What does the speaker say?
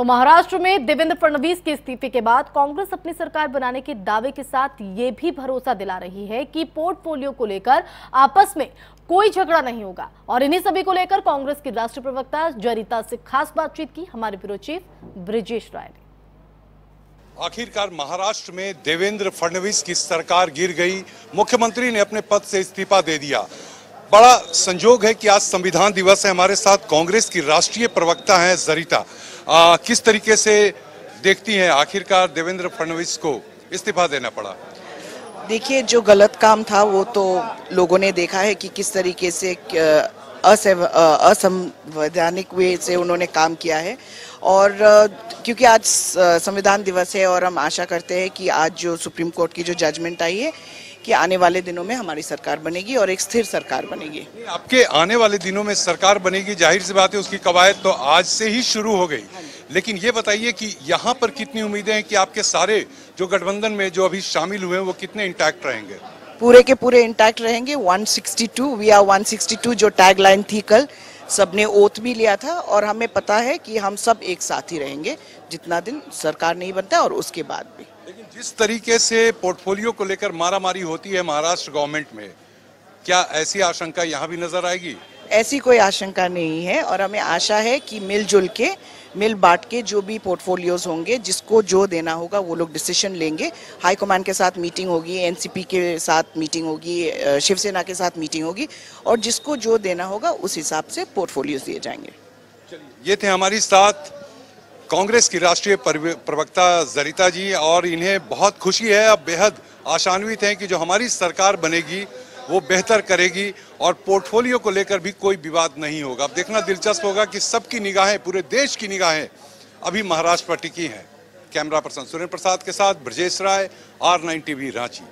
तो महाराष्ट्र में देवेंद्र फडणवीस के इस्तीफे के बाद कांग्रेस अपनी सरकार बनाने के दावे के साथ ये भी भरोसा दिला रही है कि पोर्टफोलियो को लेकर आपस में कोई झगड़ा नहीं होगा। और इन्हीं सभी को लेकर कांग्रेस की राष्ट्रीय प्रवक्ता जरिता से खास बातचीत की हमारे ब्यूरो चीफ ब्रिजेश राय ने। आखिरकार महाराष्ट्र में देवेंद्र फडणवीस की सरकार गिर गई। मुख्यमंत्री ने अपने पद से इस्तीफा दे दिया। बड़ा संजोग है कि आज संविधान दिवस है। हमारे साथ कांग्रेस की राष्ट्रीय प्रवक्ता हैं जरिता। आ, किस तरीके से देखती हैं आखिरकार देवेंद्र फडणवीस को इस्तीफा देना पड़ा? देखिए जो गलत काम था वो तो लोगों ने देखा है कि किस तरीके से असंवैधानिक वे से उन्होंने काम किया है। और क्योंकि आज संविधान दिवस है और हम आशा करते हैं कि आज जो सुप्रीम कोर्ट की जो जजमेंट आई है कि आने वाले दिनों में हमारी सरकार बनेगी और एक स्थिर सरकार बनेगी। आपके आने वाले दिनों में सरकार बनेगी ज़ाहिर सी बात है उसकी कवायद तो आज से ही शुरू हो गई। लेकिन ये बताइए कि यहाँ पर कितनी उम्मीदें हैं कि आपके सारे जो गठबंधन में जो अभी शामिल हुए हैं वो कितने इंटैक्ट रहेंगे? पूरे के पूरे इंटैक्ट रहेंगे। 162 वी आर 162 जो टैग लाइन थी कल सबने ओथ भी लिया था और हमें पता है कि हम सब एक साथ ही रहेंगे जितना दिन सरकार नहीं बनता और उसके बाद भी। जिस तरीके से पोर्टफोलियो को लेकर मारामारी होती है महाराष्ट्र गवर्नमेंट में क्या ऐसी आशंका यहाँ भी नज़र आएगी? ऐसी कोई आशंका नहीं है और हमें आशा है कि मिलजुल के मिल बांट के जो भी पोर्टफोलियोज होंगे जिसको जो देना होगा वो लोग डिसीज़न लेंगे। हाई कमांड के साथ मीटिंग होगी एनसीपी के साथ मीटिंग होगी शिवसेना के साथ मीटिंग होगी और जिसको जो देना होगा उस हिसाब से पोर्टफोलियोज दिए जाएँगे। ये थे हमारी साथ कांग्रेस की राष्ट्रीय प्रवक्ता जरिता जी और इन्हें बहुत खुशी है, अब बेहद आशान्वित हैं कि जो हमारी सरकार बनेगी, वो बेहतर करेगी और पोर्टफोलियो को लेकर भी कोई विवाद नहीं होगा। अब देखना दिलचस्प होगा कि सबकी निगाहें, पूरे देश की निगाहें अभी महाराष्ट्र पर टिकी हैं। कैमरा पर्सन सुरेंद्र प्रसाद के साथ ब्रजेश राय, आर नाइन रांची।